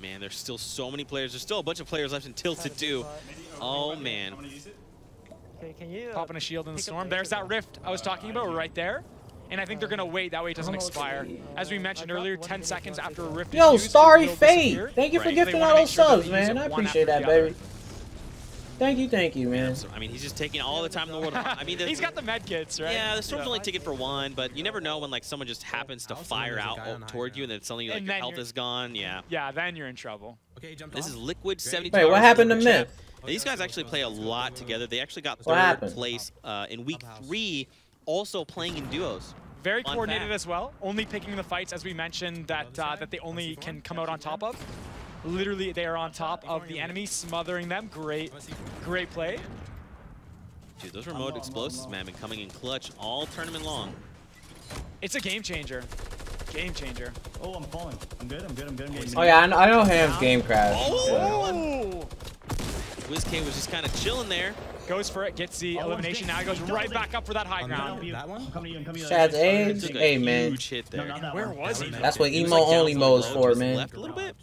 man, there's still so many players. There's still a bunch of players left in Tilted do. Oh man. Okay, can you uh, Popping a shield in the storm. There's that rift I was talking about right there. And I think they're going to wait. That way it doesn't expire. As we mentioned earlier, 10 seconds after a rift Yo, is used, Starry it Fate. Thank you for Right. They gifting all those sure subs, they man. I appreciate that, the other. baby. Thank you, thank you, man. I mean, he's just taking all the time in the world. I mean, the, He's got the med kits, right? Yeah, the storm's Yeah. only ticket for one, but you never know when like someone just happens to fire out guy on o- high toward you, and then suddenly like And your health is gone. Yeah. Yeah, then you're in trouble. Okay, jump. This off. is Liquid 72 Wait, what happened to in. Myth? These guys actually play a lot together. They actually got third place uh, in week three, also playing in duos. Very coordinated as well. Only picking the fights, as we mentioned, that uh, that they only can come out on top of. Literally, they are on top of the enemy, smothering them. Great, great play. Dude, those remote explosives, man, been coming in clutch all tournament long. It's a game changer. Game changer. Oh, I'm falling. I'm good. I'm good. I'm good. I'm good. Oh yeah, I know, I know Ham's game crash. Oh! WizK was just kind of chilling there. Goes for it, gets the Oh, elimination. Now he goes right back up for that high ground. that one? I'm coming to you. I'm coming to you. Chad's Sorry, AIDS? sorry. Took a Hey, man. huge hit there. not Where one. was he? That's what emo like, only to the mode's for, man. Left a little bit.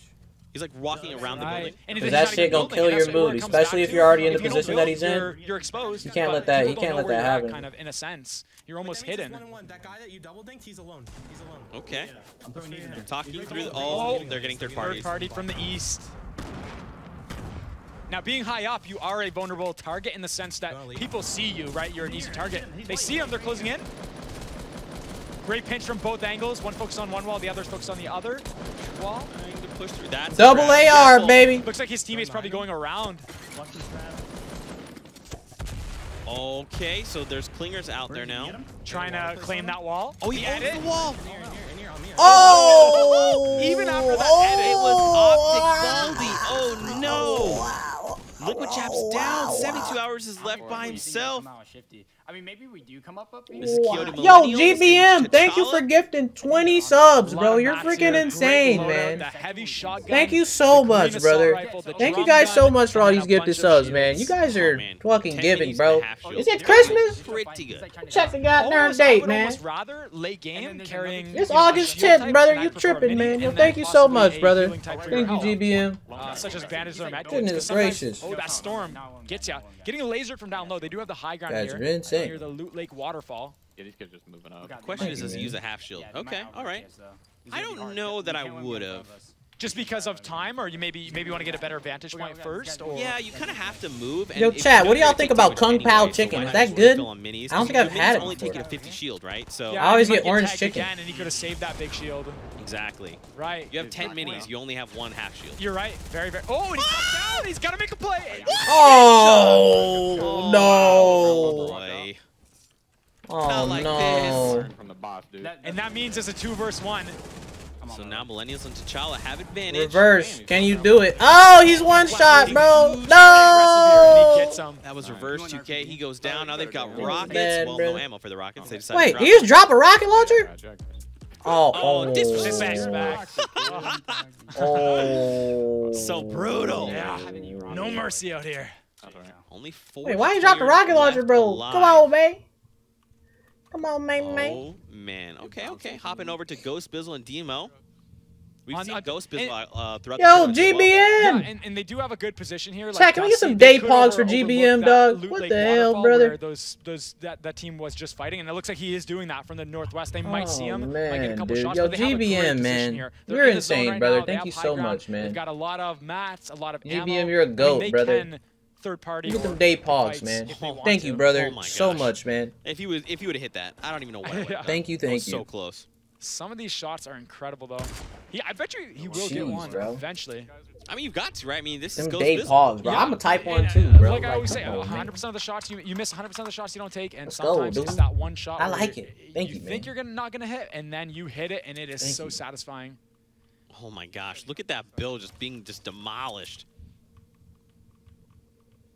He's like walking around the building. And Because that shit get gonna kill your mood, especially if you're already in the If you don't position that he's in. You're, you're exposed. You can't let that- people you can't let that happen. Kind of in a sense, you're almost that hidden. one one. That guy that you double dinked, he's alone. He's alone. Okay. I'm throwing you in there. Talking through the. Oh. Oh, they're getting third parties. Third party from the east. Now, being high up, you are a vulnerable target in the sense that people see you, right? You're an easy target. They see him, they're closing in. Great pinch from both angles. One focused on one wall, the other's focused on the other wall. To push through. That's Double a. AR, Careful. baby. Looks like his teammate's probably going around. Watch this trap. Okay, so there's clingers out there Where did you now. Trying to claim that wall. Oh, he had owns it. the wall. Oh! Even after that oh, edit, It was wow. Optic Baldi. Oh no. Wow. Liquid oh, Chap's Oh, down. wow, 72 wow. hours is left by himself. I mean, maybe we do come up up. This is Wow. Kyoto Yo, GBM, thank you for gifting 20 subs, bro. You're freaking insane, man. Heavy shotgun. Thank you so much, brother. rifle, Thank you drum guys so much for all these gifted subs, man. You guys oh, are Oh, man. fucking giving, bro. to half shield. Is it Christmas? Check the goddamn Almost, date, man. almost rather late game there's carrying. another It's you know, a August 10th, brother. You I tripping, man. Yo, thank you so much, brother. healing type for your Thank you. GBM. Such as bandages or med kits. Goodness 'cause sometimes- gracious. Oh, that storm gets ya. Getting a laser from down low. They do have the high ground Guys here. are insane. Near the Loot Lake waterfall. Yeah, these guys just moving up. The Question Thank is, does he use a half shield? Yeah, Okay, all right. us, though. It's I don't know that I would have. Us. Just because of time, or you maybe maybe want to get a better vantage We got- point we got- we first, or Yeah, you kind of have to move. And Yo, if you chat, what do y'all think about Kung Pao so chicken? why Is that good? minis? I don't think I've had minis it only before. taking a 50 shield, right? So Yeah, I always get orange chicken. Again, and he could have saved that big shield. exactly. Right. You have 10 minis. You only have one half shield. You're right. Very, very. Oh, and he popped ah! down. He's got to make a play. Oh, Oh, no. Oh, boy. Oh, Not like no. this. From the boss, dude. And that means it's a two versus one. Come on, So now Millennials and T'Challa have advantage. Reverse. Can you do it? Oh, he's one shot, bro. And he No. gets him. That was reverse 2K. He goes down. Now they've got rockets. bad, well, no ammo for the rockets. They decided Wait, to drop he just drop a rocket launcher? Yeah, check. Oh, Oh, oh. disrespect. Oh. So brutal. Yeah. No mercy out here. Only four. Wait, why you drop the players rocket launcher, bro? alive. Come on, man. Come on, man, man. Oh man. Okay, okay. Hopping over to Ghost Bizzle and Demo. We've On- seen on- Ghost and- Bizzle uh, throughout Yo, the tournament as well. Yeah, and, and they do have a good position here. Like Chat, can we get some day pogs for over- overlook GBM, dog? What Lake the hell, brother? Those, those, that, that team was just fighting, and it looks like he is doing that from the northwest. They might see Oh, him, might get a man, couple dude. shots, Yo, but they have a GBM, man. here. They're You're in insane, right brother. now. Thank you so ground. much, man. They've got a lot of mats, a lot of GBM, ammo. you're a mean, goat, they brother. Can third party. Look at them day fights pogs, man. if they Thank you, brother, Oh so much, man. If you was, if he would have hit that, I don't even know why. Yeah. Thank you, thank was thank So close. Some of these shots are incredible, though. He, I bet you he oh, will get one bro. eventually. I mean, you've got to, right? I mean, this is Them Ghost day Bizzle. pogs, bro. Yeah. I'm a type one And, too, bro. Like I always say, come on, man. 100% of the shots you you miss 100% of the shots you don't take, and Let's go, sometimes it's dude. that one shot. I like it. Thank you, think man. you're gonna not gonna hit, and then you hit it, and it is Thank so you. satisfying. Oh my gosh! Look at that bill just being just demolished.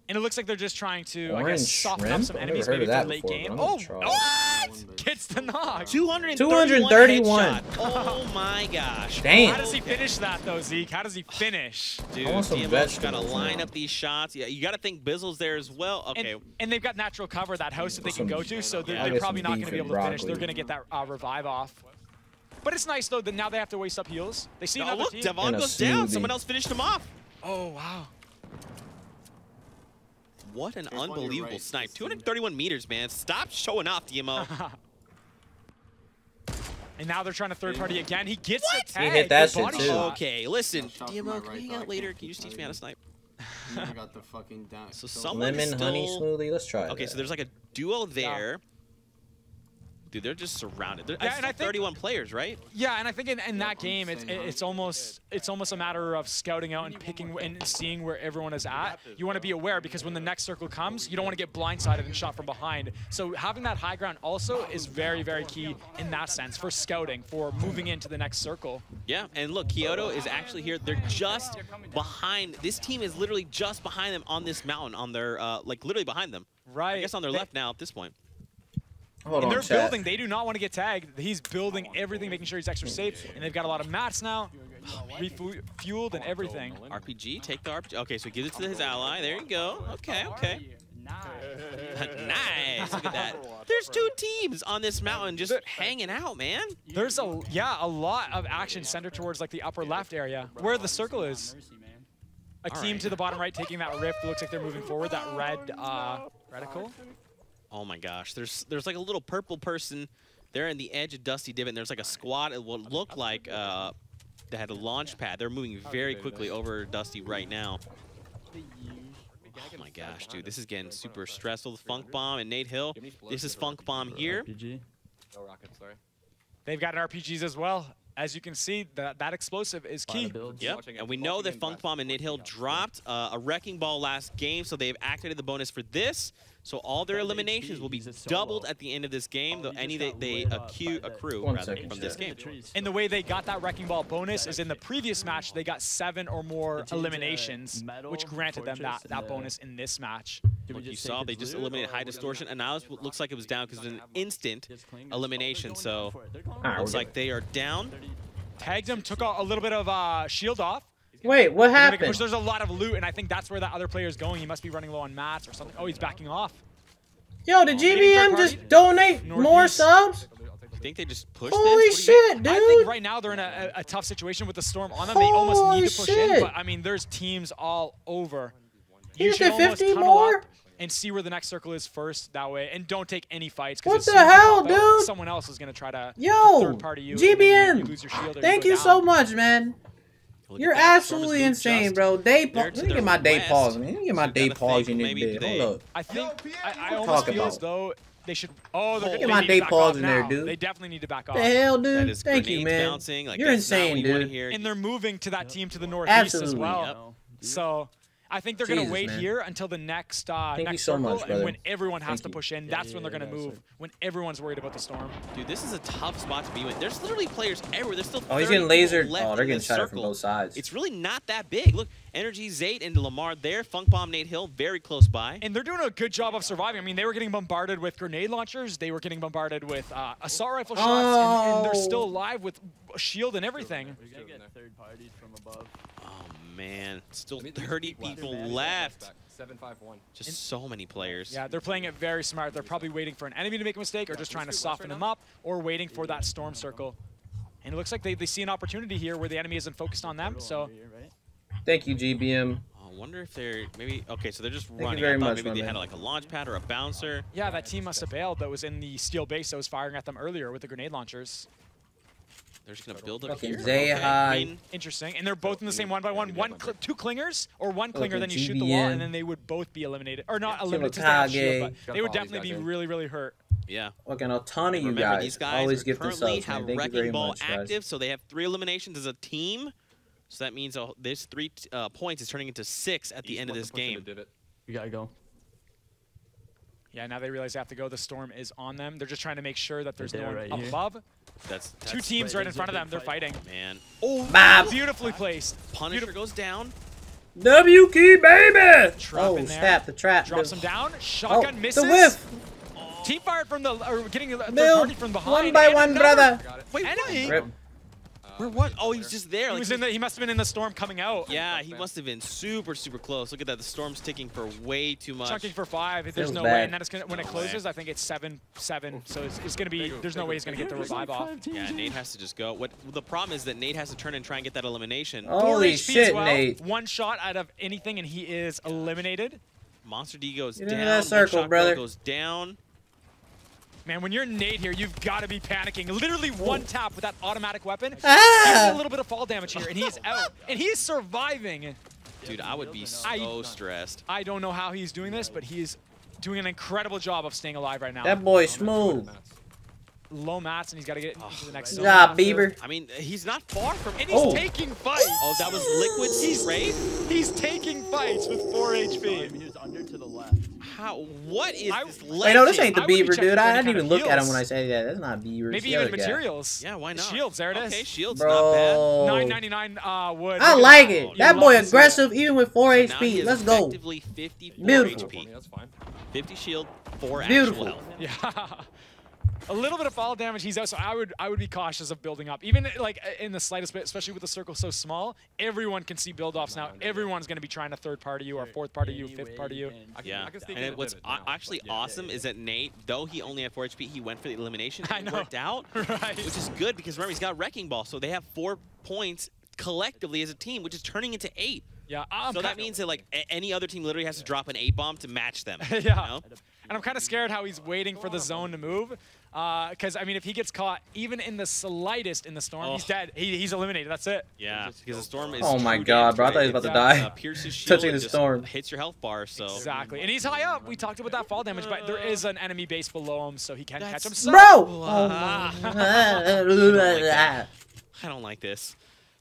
And it looks like they're just trying to, I guess, soften up some enemies maybe of for that late before, game. Oh, what? Gets the knock. 231 231. Oh my gosh! Damn. How does he finish that though, Zeke? How does he finish? Dude, I DMO's got to line up these shots. Yeah, you got to think Bizzle's there as well. Okay, And, and they've got natural cover, that house that they can go to, so they're, Yeah, they're probably not going to be able to finish. They're going to get that uh, revive off. But it's nice though that now they have to waste up heals. They see Oh, another look, team. Devon And a goes down. Someone else finished him off. Oh wow. What an There's one to your unbelievable right. snipe. 231 meters, man. Stop showing off, DMO. And now they're trying to third party again. He gets What? the He hit that Good shit, too. shot. okay, listen, Shot from my DMO, can right, we hang out later? can't- you just teach me how to snipe? Never got the fucking down. So kill. someone is Lemon, honey, still- smoothie. Let's try Okay, that. so there's like a duo there. Dude, they're just surrounded. There- Yeah, I and I think- 31 players, right? Yeah, and I think in, in Yeah, that I'm game, it's saying, it's almost it's almost a matter of scouting out and picking and seeing where everyone is at. You want to be aware because when the next circle comes, you don't want to get blindsided and shot from behind. So having that high ground also is very very key in that sense for scouting, for moving into the next circle. Yeah, and look, Kyoto is actually here. They're just behind. This team is literally just behind them on this mountain, on their, uh, like literally behind them. Right. I guess on their They- left now at this point. Hold And on, they're chat. building. They do not want to get tagged. He's building everything, making sure he's extra safe. And they've got a lot of mats now, refueled and everything. RPG, take the RPG. Okay, so he gives it to his ally. There you go. Okay, okay. nice. Look at that. There's two teams on this mountain just hanging out, man. There's a yeah a lot of action centered towards like the upper left area where the circle is. A team right. to the bottom right taking that rift. Looks like they're moving forward. That red uh, reticle. Oh my gosh, there's there's like a little purple person there in the edge of Dusty Divot. And there's like a squad. It would look like uh, they had a launch pad. They're moving very quickly over Dusty right now. Oh my gosh, dude, this is getting super stressful. Funk Bomb and Nate Hill. This is Funk Bomb here. RPG. They've got RPGs as well. As you can see, that that explosive is key. builds. Yep, and we know that Funk Bomb and Nate Hill dropped uh, a Wrecking Ball last game, so they've activated the bonus for this. So all their eliminations will be he's a solo. doubled at the end of this game, Oh, though any just they, got they accu- accrue rather, from this game. And the way they got that wrecking ball bonus is in the previous match they got seven or more It changed, eliminations, which granted them that, that bonus in this match. Did Look, you saw they just eliminated high distortion, and now it looks like it was down because it's an instant elimination. They're going So for it. They're going Alright, for looks like they are down. Tagged him, took a, a little bit of uh, shield off. Wait, what They're gonna make a happened? push. There's a lot of loot, and I think that's where that other player is going. He must be running low on mats or something. Oh, he's backing off. Yo, did GBM just party? donate more subs? You think they just pushed Holy this? What do you think? shit, dude! I think right now they're in a, a, a tough situation with the storm on them. They almost Holy need to push in, but I mean, there's teams all over. He You just should did almost 15 tunnel more? up and see where the next circle is first that way, and don't take any fights. 'cause What as the soon as you hell, out, dude? Someone else is gonna try to Yo, third party you. and you- GBM, you lose your shield Thank go you so much, man. Look You're that. Storm is absolutely insane, bro. Day there pause. to Let me get my day west. pause. Let me get my So day pause think in this maybe bit. they- Hold up. I think I, I talking almost feel about? as though they should. Oh, they're Get they my day to back pause off in there, now. dude. They definitely need to back off. The hell, dude? is Thank you, man. bouncing. Like, You're that's not what insane, dude. And they're moving to that team to the northeast as Absolutely. well. So I think they're going to wait man. here until the next uh, Thank you next so circle, much, and when everyone has Thank to push in, Yeah, that's when they're going to yeah, move. sir. When everyone's worried about the storm. Dude, this is a tough spot to be in. There's literally players everywhere. There's still Oh, he's getting lasered. left Oh, they're in getting shot at from circle. both sides. It's really not that big. Look, Energy, Zayt, and Lamar there. Funk Bomb, Nate Hill, very close by. And they're doing a good job of surviving. I mean, they were getting bombarded with grenade launchers. They were getting bombarded with uh, assault rifle shots, and, and they're Oh. still alive with shield and everything. We gotta get third parties from above. Oh man, still 30 people left. Seven five one. Just so many players. Yeah, they're playing it very smart. They're probably waiting for an enemy to make a mistake or just trying to soften them up or waiting for that storm circle. And it looks like they, they see an opportunity here where the enemy isn't focused on them. So Thank you, GBM. Oh, I wonder if they're maybe okay. So they're just you running. very I thought much, maybe they man. had like a launch pad or a bouncer. yeah, that team must have bailed that was in the steel base that was firing at them earlier with the grenade launchers. They're just gonna build up Fucking here. Zay Okay. I mean, Interesting. And they're both in the same one by one. One, cl- two clingers or one clinger, Okay, then you shoot the wall, and then they would both be eliminated, or not eliminated. 'cause they shield, but they would definitely be really, really hurt. yeah. Fucking a ton of you Remember, guys. these guys Always are get the currently have man. Thank you Wrecking very Ball much, guys. active, so they have three eliminations as a team. So that means uh, this three uh, points is turning into six at the end of this game. We gotta go. Yeah, now they realize they have to go. The storm is on them. They're just trying to make sure that there's They're no one right above. That's, that's Two teams right, right in front of them. They're fight. fighting. Man, Oh, Bam. beautifully placed. Punisher goes down. W key, baby! Trap oh, snap, the trap. Drops dude. him down. Oh, Shotgun misses. the whiff. Team fired from the, or getting the third party from behind. One by and one, another brother. Wait, Enemy. Rip. Where what? Oh, he's just there. He like was in the. He must have been in the storm coming out. Yeah, he must have been super, super close. Look at that. The storm's ticking for way too much. Chunking for five. There's no bad. way. And then it's gonna when it No way. closes, I think it's seven seven. So it's, it's gonna be. There's no way he's gonna get the revive off. Yeah, Nate has to just go. What the problem is that Nate has to turn and try and get that elimination. Holy shit, well. Nate. One shot out of anything, and he is eliminated. Monster D goes Get down. into that circle, brother. Goes down. Man, when you're Nate here, you've got to be panicking. Literally one tap with that automatic weapon. Ah! A little bit of fall damage here, and he's out. And he's surviving. Dude, I would be so I- stressed. I don't know how he's doing this, but he's doing an incredible job of staying alive right now. That boy smooth. Low mats, and he's got to get into the next Good zone. job, Bieber. I mean, he's not far from. And he's Oh. taking fights. Oh, that was Liquid He's- Wraith? He's taking fights with 4 He HP. was under to the left. How? What is I- this Wait, no, this ain't the I would be Bieber, checking dude. I didn't even of look at him when I said that. That's not Beaver. Maybe even other guy. materials. Yeah, why not? Shields, there it is. Okay, shields, not bad. Bro. 999 uh, wood. I like it. That boy to see it. aggressive even with 4 So now HP. Let's go. 54 Beautiful. HP. That's fine. 50 shield, 4 Beautiful. actual health. Yeah. A little bit of fall damage, he's out. So I would I would be cautious of building up, even like uh, in the slightest bit, especially with the circle so small. Everyone can see build offs now. Everyone's going to be trying to third party you or fourth party you, fifth party you. I can, Yeah, I can and it, what's now, actually but yeah. awesome is that Nate, though he only had 4 HP, he went for the elimination. I and know. Worked out, Right. which is good because remember, he's got Wrecking Ball, so they have 4 points collectively as a team, which is turning into 8. Yeah. I'm so that means that like any other team literally has to drop an 8 bomb to match them. yeah. You know? And I'm kind of scared how he's waiting for the zone to move. Because, I mean, if he gets caught even in the slightest in the storm, he's Oh. dead. He, he's eliminated. That's it. Yeah, because the storm is. Oh my God, damage, bro. I thought he was about to die. Uh, pierces shield Touching the storm. Hits your health bar, so. Exactly. And he's high up. We talked about that fall damage, but there is an enemy base below him, so he can catch him. That's- So- Bro! Oh. I don't like this.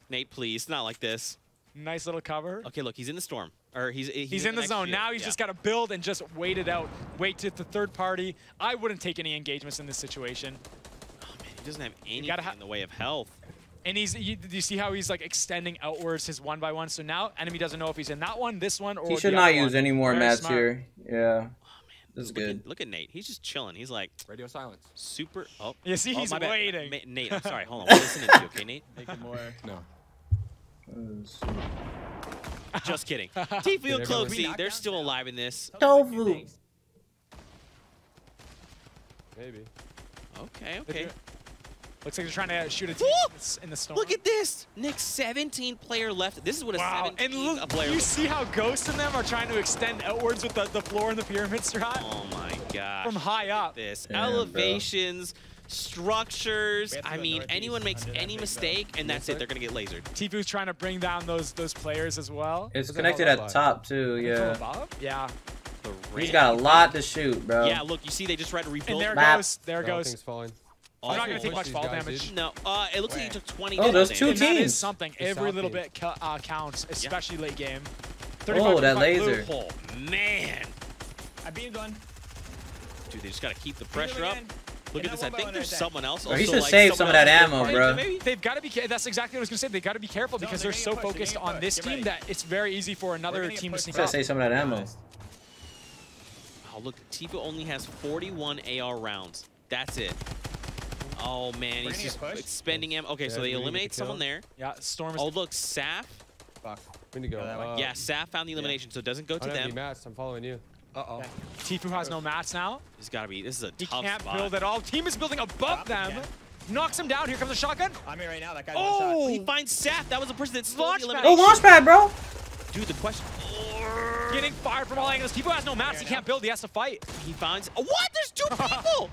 Nate, please, not like this. Nice little cover. Okay, look, he's in the storm. Or he's he's, He's in the next zone. shield. Now he's Yeah. just got to build and just wait it out. Wait to the third party. I wouldn't take any engagements in this situation. Oh, man, he doesn't have anything gotta ha- in the way of health. And he's, you, do you see how he's like extending outwards his one by one? So now enemy doesn't know if he's in that one, this one, or He the should other not use one. any more Very mats smart. here. Yeah. Oh, this is Look good. At, look at Nate. He's just chilling. He's like Radio silence. super. Oh, You see, oh, he's my bad. waiting. Nate, I'm sorry. Hold on. We're listening to you, okay, Nate? Make it more. No. Just kidding. Tfue and everyone- Cloakzy, they're still alive in this. Tfue. Maybe. Okay, okay. Looks like they're trying to shoot a team Woo! in the storm. Look at this. Nick, 17 player left. This is what a Wow, 17 and look, a player you see how Ghost and them are trying to extend outwards with the, the floor and the pyramid strat Oh my gosh. from high up. this. Damn, bro. Elevations, structures. We have to I mean, anyone makes any mistake, and that's it. They're going to get lasered. Tfue's trying to bring down those those players as well. It's connected at the top too, yeah. Yeah. He's got a lot to shoot, bro. Yeah, look, you see they just tried to And rebuild. there Map. goes, there Everything's goes. falling. all I'm not gonna take way. much These fall damage. dude. No, uh, it looks like he took 20 Oh, those there's two And that teams. is something. It's Every little bit uh, counts, especially late game. Oh, that laser. Oh, man. I beat one. Dude, they just got to keep the pressure up. Look at this. I think there's someone else. Bro, he also, should like, save some of that ammo, third bro. Maybe? They've got to be. That's exactly what I was gonna say. They've got to be careful No, because they're they're so get focused they're on gonna this get team ready. that it's very easy for another team to sneak Gotta up. save some of that ammo. Oh, look, Tfue only has 41 AR rounds. That's it. Oh, man, he's just get expending ammo. Okay, Yeah, so they we need to eliminate someone there. Yeah, Storm is. Oh, look, Saf. Fuck. We need to go. Go. Uh, Yeah, Saf found the elimination, so it doesn't go to don't have any them. mats. I'm following you. Uh oh. Tfue has no mats now. It's got to be. This is a He tough can't spot. build at all. Team is building above them. Yeah. Knocks him down. Here comes a shotgun. I'm here right now. That guy's Oh, one he finds Saf. That was the person that stole Launch pad. Oh, elimination. launchpad, bro. Dude, the question. Getting fired from all angles. Tfue has no mats. He can't build. He has to fight. He finds. Oh, what? There's two people.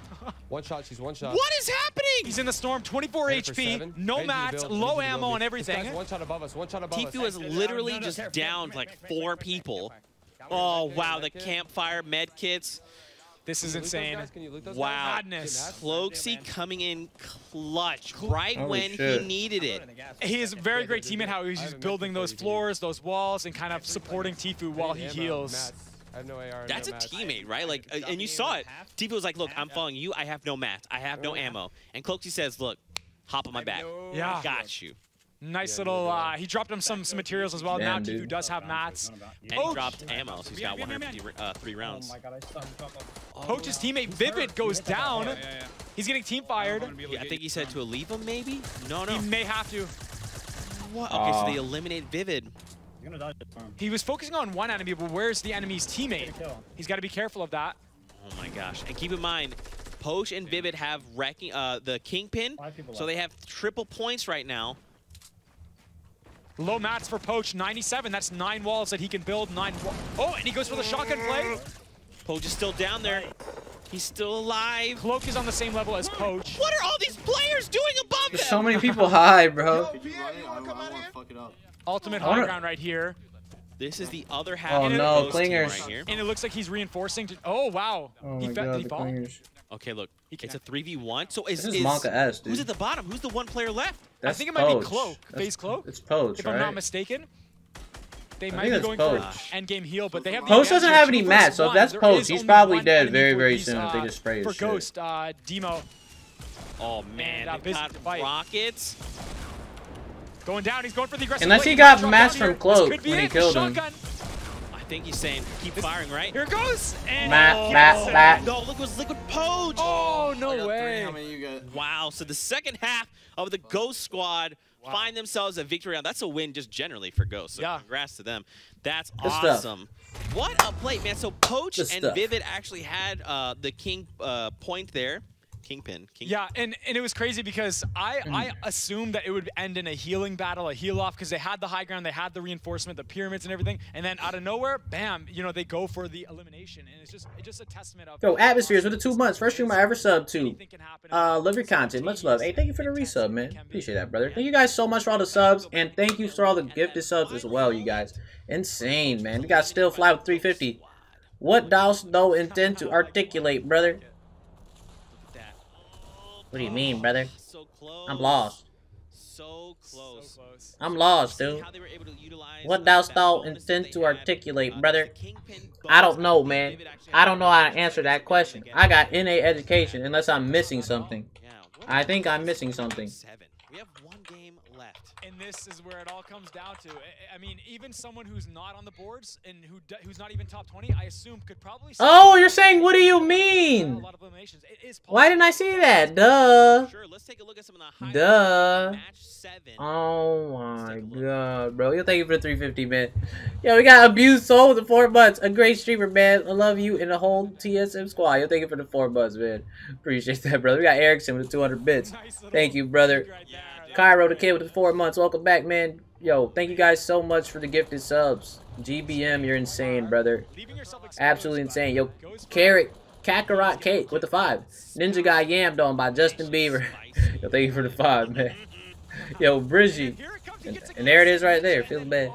One shot. She's one shot. what is happening? He's in the storm. 24 HP. seven. No Ready mats. Low ammo build. and everything. one shot above us. One shot above us. Tfue has literally No, no, just downed like four careful, careful, people. Careful. Oh, wow. The campfire med kits. This is Can you loot those insane. guys? Can you loot those Wow. guys? Madness. Get? Cloakzy coming in clutch right Holy when shit. he needed it. loading. He is a very great teammate. How he's have a med building those floors, those walls, and kind of supporting Tfue while he heals. mats. I have no AR. That's no a mats. teammate, right? Like, uh, and you saw it. half. Tfue was like, "Look, I'm following you. I have no mats. I have no ammo." And Cloakzy says, "Look, hop on my back. No Yeah. Got you." Nice Yeah, little, uh, he dropped him some some materials as well. now Damn, Tfue dude. does have mats. And he Oh, dropped ammo, so he's got Yeah, yeah, 150 uh, three rounds. Oh god, I. Poach's teammate Vivid goes down. Yeah, yeah, yeah. He's getting team fired. I'm gonna be able to Yeah, I think he said to leave him, maybe? No, no. He may have to. What? Okay, so they eliminate Vivid. You're gonna dodge it for him. He was focusing on one enemy, but where's the enemy's teammate? He's got to be careful of that. Oh my gosh. And keep in mind, Poach and Vivid have wrecking uh, the Kingpin, so they have triple points right now. Low mats for Poach, 97. That's nine walls that he can build. Nine. Oh, and he goes for the shotgun play. Poach is still down there. He's still alive. Cloak is on the same level as Poach. What are all these players doing above There's him? so many people high, bro. If you run it, I, I won't fuck it up. Ultimate I high ground right here. This is the other half Oh of the no, Ghost team clingers. right here. And it looks like he's reinforcing. To, oh, wow. Oh he my fe- god, did he the fall? clingers. Okay, look. It's a 3v1. So is, This is is Monka S, dude. Who's at the bottom? Who's the one player left? That's think it might be Cloak. That's- FaZe Cloak? It's Poach, If right? I'm not mistaken. They I might be that's going for Poach. an endgame heal, but they have the Poach doesn't have any mats, so if that's There Poach, he's probably dead very, very these, soon if they uh, just spray his For shit. Ghost, uh, Demo Oh man, uh, they busy got rockets. Going down. He's going for the aggressive Unless he got might drop mats down here. from Cloak This could be when he killed him. I think he's saying keep firing, right? Here it goes. And Matt, oh, Matt, Matt. No, look, it was Liquid Poach. Oh, no way. Three. How many you got? Wow. So the second half of the Ghost squad find themselves a victory round. That's a win just generally for Ghost. So Yeah. congrats to them. That's Good stuff. awesome. What a play, man. So Poach Good and stuff. Vivid actually had uh, the king uh, point there. Kingpin. King Yeah, and, and it was crazy because I. I assumed that it would end in a healing battle, a heal off, because they had the high ground, they had the reinforcement, the pyramids and everything, and then out of nowhere, bam, you know, they go for the elimination, and it's just it's just a testament of. Yo, Atmospheres with the two months. First stream I ever subbed to. Anything can happen. Uh, love your content. Much love. Hey, thank you for the resub, man. Appreciate that, brother. Thank you guys so much for all the subs, and thank you for all the gifted subs as well, you guys. Insane, man. We got still fly with 350. What douse though intend to articulate, brother? Look at that. What do you mean, brother? So close. I'm lost. So close. So close. I'm lost, dude. how they were able to What the dost best thou bonus intend to had. articulate, Uh, brother? I don't know, man. I don't know how to answer that question. I got NA education, unless I'm missing something. I think? I'm missing something. Seven. We have one game left. And this is where it all comes down to. I, I mean, even someone who's not on the boards and who who's not even top 20, I assume could probably. Oh, you're saying, what do you a mean? lot of eliminations. It is Why didn't I see that? Duh. Sure, let's take a look at some of the highlights. Duh. Match seven. Oh my take a look. god, bro. Yo, thank you for the 350, man. Yo, we got Abused Soul with the four months. A great streamer, man. I love you and the whole TSM squad. Yo, thank you for the four months, man. Appreciate that, brother. We got Erickson with the 200 bits. Nice Thank you, brother. right there. Cairo, the kid with the four months. Welcome back, man. Yo, thank you guys so much for the gifted subs. GBM, you're insane, brother. Absolutely insane. Yo, Carrot, Kakarot Cake with the five. Ninja got yammed on by Justin Bieber. Yo, thank you for the five, man. Yo, Bridgie. And, and there it is right there. Feels bad.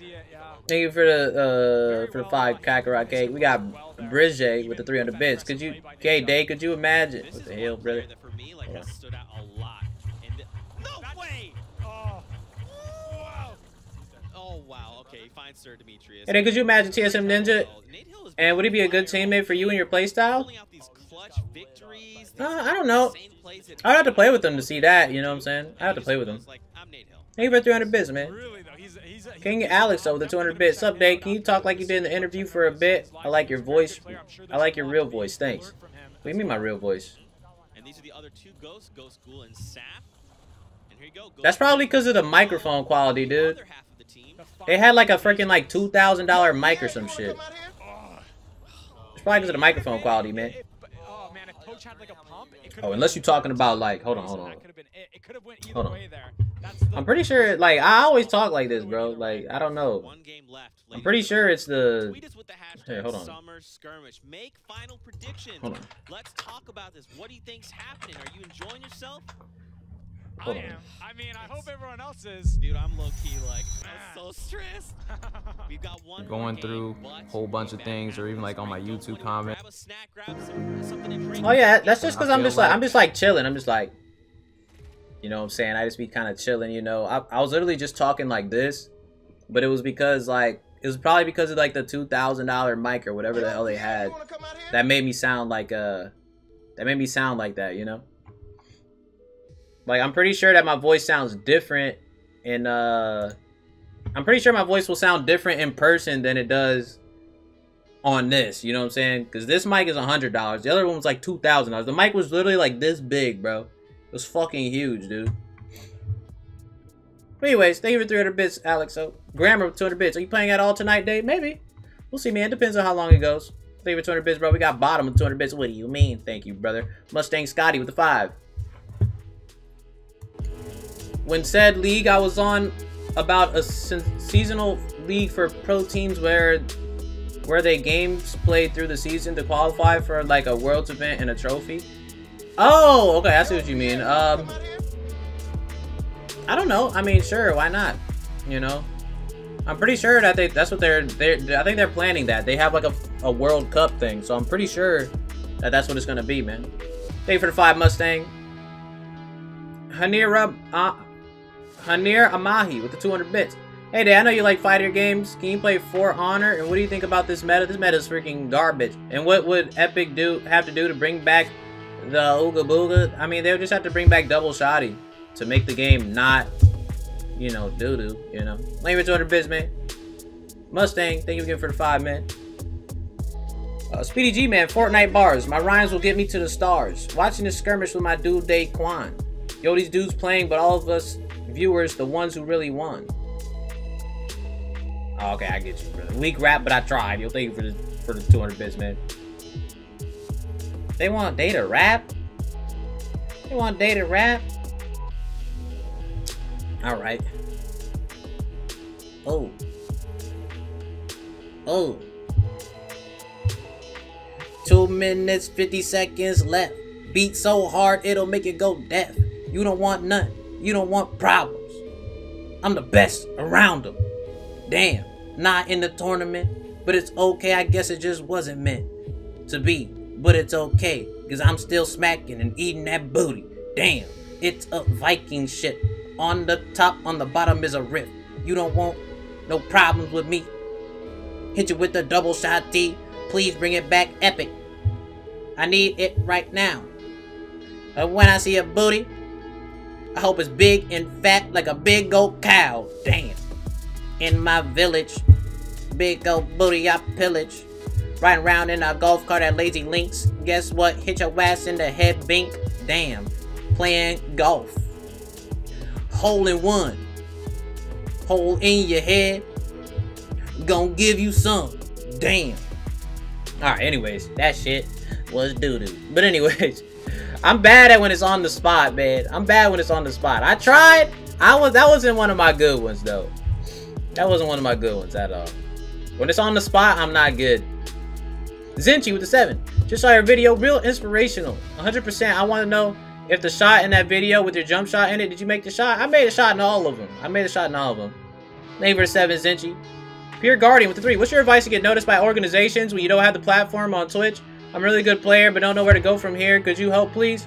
Yeah. Thank you for the uh for the five Kakarot Cake. We got Bridget with the 300 bits. Could you, okay, Day? Could you imagine? What the hell, brother? that for me like Hold has on. stood out a lot. And th- no way! Oh. Wow. Oh wow. Okay, fine, Sir Demetrius. And then could you imagine TSM Ninja? Nate Hill has And would he be a good teammate for you and your playstyle? pulling out these clutch victories, Uh, I don't know. insane plays that- I'd have to play with him to see that. You know what I'm saying? I'd have to play with him. Like, I'm Nate Hill. Thank you for 300 bits, man. Really though, he's he's. he's King Alex over the 200 bits. Sup, Dave? Can you talk like you did in the interview for a bit? I like your voice. I like your real voice. Thanks. What do you mean my real voice? And these are the other two ghosts, Ghost Ghoul and Sap. And here you go. That's probably because of the microphone quality, dude. They had like a freaking like $2,000 mic or some shit. It's probably because of the microphone quality, man. Oh unless you're talking about like, hold on, hold on. Hold on. I'm pretty sure, like, I always talk like this, bro. Like, I don't know. I'm pretty sure it's the. Hey, hold on. Hold on. Let's talk about this. What do you think's happening? Are you enjoying yourself? Hold I on. am. I mean, I hope everyone else is. Dude, I'm low key like I'm so stressed. We've got one Going game, through but whole bunch of things, or even like on my YouTube go comment. Grab a snack, grab some, something to drink. Oh yeah, that's just because I I'm just like like- I'm just like chilling. I'm just like, you know, what I'm saying I just be kind of chilling. You know, I, I was literally just talking like this, but it was because like it was probably because of like the two thousand dollar mic or whatever the hell they had that made me sound like uh that made me sound like that. You know, like I'm pretty sure that my voice sounds different and uh I'm pretty sure my voice will sound different in person than it does on this. You know what I'm saying? Because this mic is hundred dollars. The other one was like two thousand dollars. The mic was literally like this big, bro. It was fucking huge, dude. But anyways, thank you for 300 bits, Alex. So, grammar with 200 bits. Are you playing at all tonight, Dave? Maybe. We'll see, man. Depends on how long it goes. Thank you for 200 bits, bro. We got bottom with 200 bits. What do you mean? Thank you, brother. Mustang Scotty with the five. When said league I was on about a se seasonal league for pro teams where where they games played through the season to qualify for like a world's event and a trophy. Oh, okay, I see what you mean. Um, I don't know. I mean, sure, why not? You know, I'm pretty sure that they that's what they're they I think they're planning that they have like a, a World Cup thing. So I'm pretty sure that that's what it's gonna be, man. Thank you for the five Mustang. Hanira uh, Hanir Amahi with the 200 bits. Hey, Dad, I know you like fighter games. Can you play For Honor? And what do you think about this meta? This meta is freaking garbage. And what would Epic do have to do to bring back the Ooga Booga? I mean, they would just have to bring back Double Shotty to make the game not, you know, doo-doo, you know. You for 200 bits, man. Mustang, thank you again for the five, man. Uh, Speedy G, man, Fortnite bars. My rhymes will get me to the stars. Watching the skirmish with my dude, Day Daequan. Yo, these dudes playing, but all of us viewers, the ones who really won. Oh, okay, I get you, brother. Weak rap, but I tried. Yo, thank you for the for the 200 bits, man. They want data rap? They want data rap? Alright. Oh. Oh. Two minutes, 50 seconds left. Beat so hard, it'll make it go deaf. You don't want none. You don't want problems. I'm the best around them. Damn, not in the tournament, but it's okay. I guess it just wasn't meant to be, but it's okay because I'm still smacking and eating that booty. Damn, it's a Viking shit. On the top, on the bottom is a rift. You don't want no problems with me. Hit you with the double shot T. Please bring it back epic. I need it right now. And when I see a booty, I hope it's big and fat like a big old cow. Damn. In my village, big old booty I pillage. Riding around in a golf cart at Lazy Links. Guess what? Hit your ass in the head bink. Damn. Playing golf. Hole in one. Hole in your head. Gonna give you some. Damn. Alright, anyways, that shit was doo-doo. But anyways, I'm bad at when it's on the spot, man. I'm bad when it's on the spot. I tried. I was that wasn't one of my good ones though. That wasn't one of my good ones at all. When it's on the spot, I'm not good. Zinchi with the seven. Just saw your video, real inspirational. 100%. I want to know if the shot in that video with your jump shot in it, did you make the shot? I made a shot in all of them. I made a shot in all of them. The seven, Zinchi. Pure Guardian with the three. What's your advice to get noticed by organizations when you don't have the platform on Twitch? I'm a really good player, but don't know where to go from here. Could you help, please?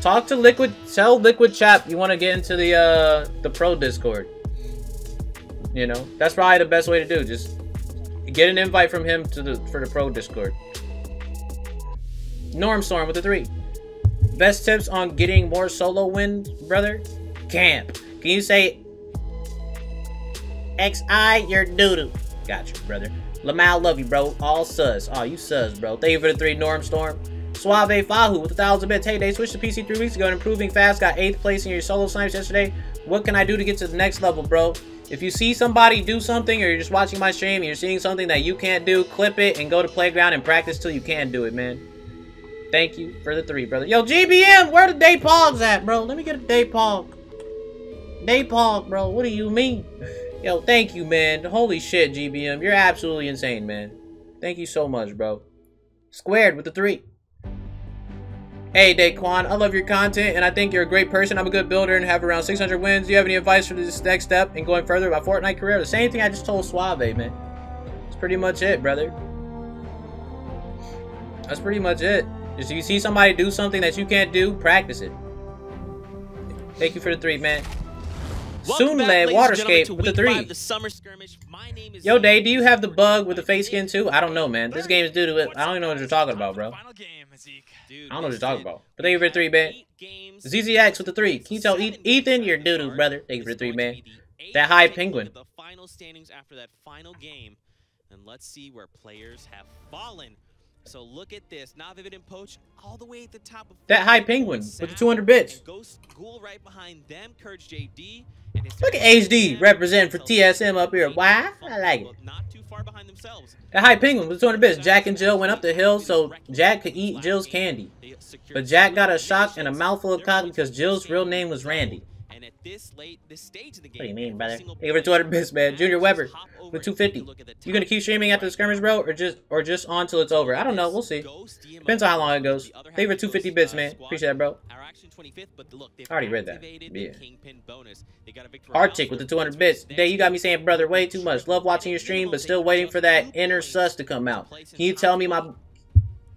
Talk to Liquid. Tell Liquid Chap you want to get into the uh, the pro Discord. You know, that's probably the best way to do. Just get an invite from him to the for the pro Discord. Normstorm with the three. Best tips on getting more solo wins, brother? Camp. Can you say XI, you're doodoo. Got you, brother. Lamal, love you, bro. All sus. Oh, you sus, bro. Thank you for the three, Norm Storm. Suave Fahu with a thousand bits. Hey, they switched to PC three weeks ago and improving fast. Got eighth place in your solo snipes yesterday. What can I do to get to the next level, bro? If you see somebody do something or you're just watching my stream and you're seeing something that you can't do, clip it and go to playground and practice till you can do it, man. Thank you for the three, brother. Yo, GBM, where the day pogs at, bro? Let me get a day pog. Day pog, bro. What do you mean? Yo, thank you, man. Holy shit, GBM. You're absolutely insane, man. Thank you so much, bro. Squared with the three. Hey, Daequan, I love your content, and I think you're a great person. I'm a good builder and have around 600 wins. Do you have any advice for this next step in going further about Fortnite career? The same thing I just told Suave, man. That's pretty much it, brother. That's pretty much it. If you see somebody do something that you can't do, practice it. Thank you for the three, man. Soon led Waterscape with the three. The summer skirmish. My name is Yo, Day, do you have the bug with the face skin too? I don't know, man. This game is due to it. I don't even know what you're talking about, bro. Final game, Zeke. Dude, I don't know what you're talking about. But thank you for the three, man. ZZX with the three. Can you tell Ethan you're doo doo, brother? Thank you for the three, man. be the eighth That high penguin. The final standings after that final game. And let's see where players have fallen. So look at this. Now Vivid and Poach all the way at the top of That high penguin with the 200 bits. Ghost Ghoul right behind them. Courage JD. Look at HD representing for TSM up here. Why? I like it. That high penguin with 200 bits. Jack and Jill went up the hill so Jack could eat Jill's candy. But Jack got a shock and a mouthful of cock because Jill's real name was. Randy. And at this late, this stage of the game, What do you mean, brother? Thank you for 200 bits, man. Junior Weber with 250. You look at the You gonna keep streaming after the skirmish, bro, or just or just on till it's over? I don't know. We'll see. Depends on how long it goes. Thank you for 250 bits, man. Appreciate that, bro. Are actually 25th, but look, they've I already read that. Yeah. Kingpin bonus. They got a victory Arctic with the 200 bits. Day, you got me saying brother way too much. Love watching your stream, but still waiting for that inner sus to come out. Can you tell me my...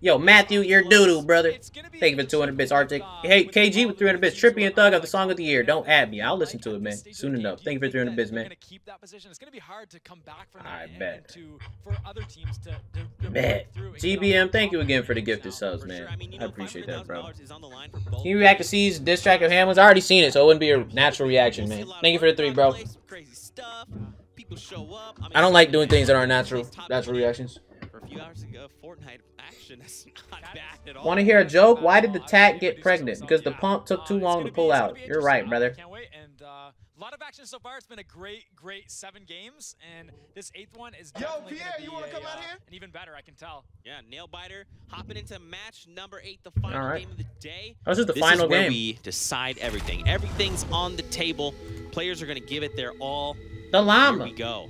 Yo, Matthew, you're doo-doo, brother. Thank you for 200 bits, Arctic. Hey, KG with 300 bits. Trippy and Thug of the Song of the Year. Don't add me. I'll listen to it, man. Soon enough. Thank you for 300 bits, man. Gonna keep that position. It's gonna be hard to come back from that. I bet. To for other teams to, to, to Bet. break through and get on GBM, thank you again for the gifted subs, man. I mean, you I know, appreciate that, bro. $500,000 is on the line for both Can you react to C's diss track of Hamlinz? I already seen it, so it wouldn't be a natural reaction, man. a lot of Thank you for the three, bro. Crazy stuff. People show up. I don't like doing things that aren't natural. Natural reactions. For a few hours ago, Fortnite action. That's not bad at all. Want to hear a joke? Why did the Uh, tat get pregnant? Because the pump took Uh, too long gonna pull out. You're right, brother. Can't wait. And uh, a lot of action so far. It's been a great, great seven games, and this eighth one is Yo, definitely Pierre, gonna you be wanna come out here? an even better. I can tell. Yeah, nail biter hopping into match number eight, the final All right. game of the day. That was just the this final is where game. we decide everything. Everything's on the table. Players are going to give it their all. The llama. Here we go.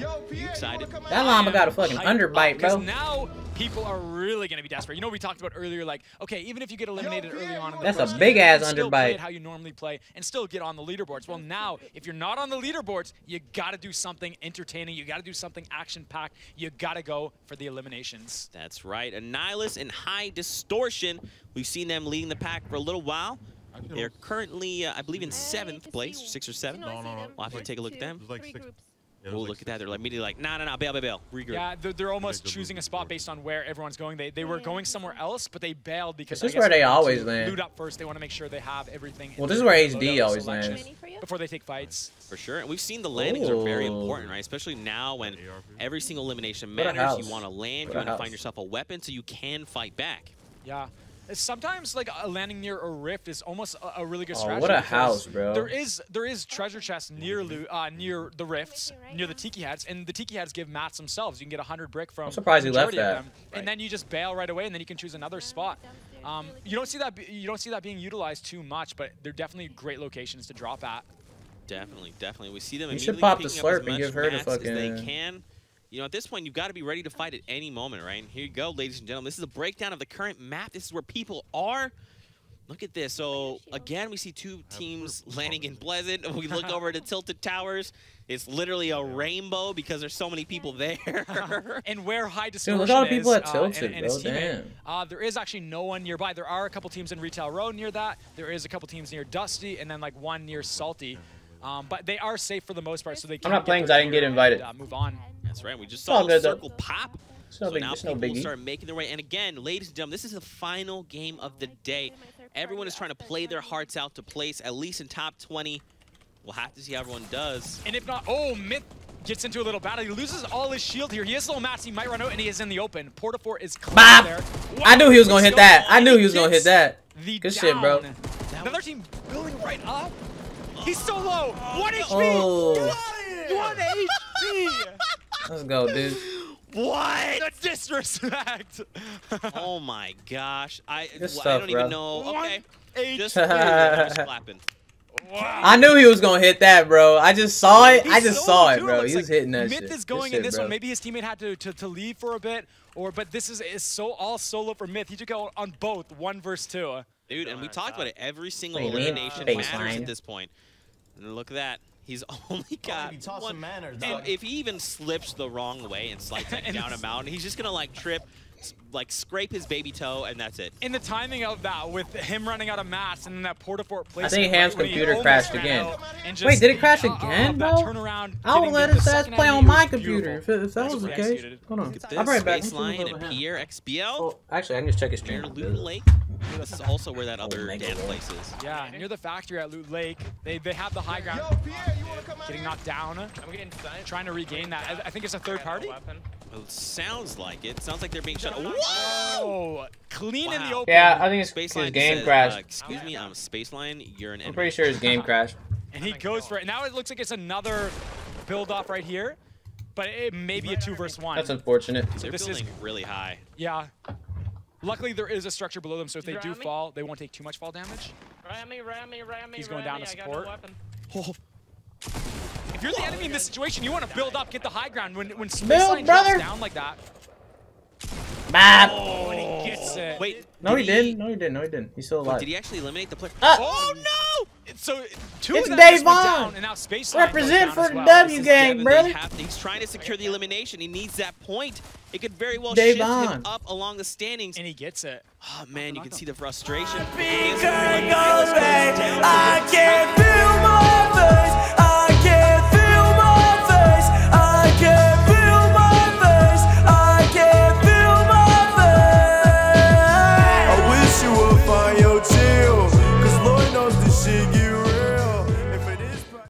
Yo, Pierre, excited? you That llama got a fucking underbite, bro. Now people are really going to be desperate. You know, we talked about earlier, like, okay, even if you get eliminated Pierre, early on in the wanna That's a big game, ass you can still play underbite. it how you normally play and still get on the leaderboards. Well, now if you're not on the leaderboards, you got to do something entertaining. You got to do something action-packed. You got to go for the eliminations. That's right. Annihilus and High Distortion. We've seen them leading the pack for a little while. They're currently, uh, I believe, in seventh place, six or seven. No, no, no. We'll have to take a look at them. There's like six. Yeah, We'll like look at that. They're like immediately like, nah, nah, nah, bail, bail, bail. Regroup. Yeah, they're, they're almost good choosing a spot based on where everyone's going. They they were going somewhere else, but they bailed because This is where they want always land. Loot up first. They want to make sure they have everything. Well, this is where HD always lands. before they take fights. For sure. And we've seen the landings are very important, right? Especially now when every single elimination matters. You want to land, What you want to find yourself a weapon so you can fight back. Yeah. Sometimes like uh, landing near a rift is almost a, a really good Oh, strategy. what a house, bro. There is there is treasure chests near loo- uh, near the rifts, near the tiki hats, and the tiki hats give mats themselves. You can get a hundred brick from. I'm surprised he left majority of that. them, and then you just bail right away, and then you can choose another spot. Um, you don't see that you don't see that being utilized too much, but they're definitely great locations to drop at. Definitely, definitely. We see them You should pop the picking up as slurp and give her the mats as they fucking- can. You know, at this point, you've got to be ready to fight at any moment, right? Here you go, ladies and gentlemen. This is a breakdown of the current map. This is where people are. Look at this. So, again, we see two teams landing in Pleasant. We look over to Tilted Towers. It's literally a rainbow because there's so many people there. and where high Dude, distortion look at all the people is, at uh, Tilted, and, and his bro. teammate, Damn. Uh, there is actually no one nearby. There are a couple teams in Retail Row near that. There is a couple teams near Dusty, and then like one near Salty. Um, but they are safe for the most part, so they. Can not get playing 'cause their I didn't get invited. And, uh, move on. That's right. We just It's all saw the good, though. circle pop. It's no so big, now it's no people start making their way. And again, ladies and gentlemen, this is the final game of the day. Everyone is trying to play their hearts out to place at least in top 20. We'll have to see how everyone does. And if not, oh, Myth gets into a little battle. He loses all his shield here. He has little mats. He might run out, and he is in the open. Port-a-Fort is clear Bop! there. I knew he was gonna hit that. I knew he was gonna hit that. The Good shit, bro. down. Another team building right up. He's so low. One HP. Oh. One HP. Let's go, dude. What? The disrespect. oh my gosh. I, Good I don't bro. even know. Okay. H- Just, just clapping. wow. I knew he was gonna hit that, bro. I just saw it. I just solo, saw it, bro. looks He was like hitting that Myth shit. is going Good in this bro. one. Maybe his teammate had to, to, to leave for a bit, or but this is, is so all solo for Myth. He took out on both, one versus two. Dude, and we talked about it. Every single What do you mean? elimination Baseline. matters at this point. And look at that. He's only got you toss one. some manners, and if he even slips the wrong way and slides And down a mountain, he's just gonna like trip, like scrape his baby toe, and that's it. In the timing of that, with him running out of mass and then that Port-a-Fort placement. think Ham's right when he computer crashed again. out Wait, did it crash uh, uh, again, that bro? I would getting let his ass play on my computer. If, if that was the case, hold on. Look at I'll this be right back. Let me see baseline what's and over here. Pierre XBL. Oh, actually, I can just check his Near stream. Lake. This is also where that other Omega dance place is. Yeah, near the factory at Loot Lake. They they have the high ground. Getting knocked down, I'm getting sniped. trying to regain that. I, I think it's a third party. weapon. Well, it sounds like it. Sounds like they're being shot. Whoa! Oh, clean in the open. Yeah, I think it's his Spaceline game says, crashed. Uh, excuse me, I'm Spaceline. You're an I'm pretty sure his game crashed. And he goes for it. Now it looks like it's another build off right here, but it may be a two versus one. That's unfortunate. They're this is- building really high. yeah. Luckily, there is a structure below them, so if they He's do me? fall, they won't take too much fall damage. Ram me, ram me, ram me. He's going down to me. I support. no weapon. If you're the enemy in this situation, you want to build up, get the high ground. When when Build, Spaceline drops brother. down like that, Bad. oh, and he gets it. Wait. No, did he didn't. No, he didn't. No, he didn't. He's still Wait, alive. did he actually eliminate the player? Ah! Oh no! So two It's of them just Dave went Vaughn. down, and now Spaceline goes Represent for as the well. W This is gang, brother. Have- he's trying to secure the elimination. He needs that point. It could very well Dave shift Vaughn. him up along the standings. And he gets it. Oh man, you can see the frustration. I can't feel my face.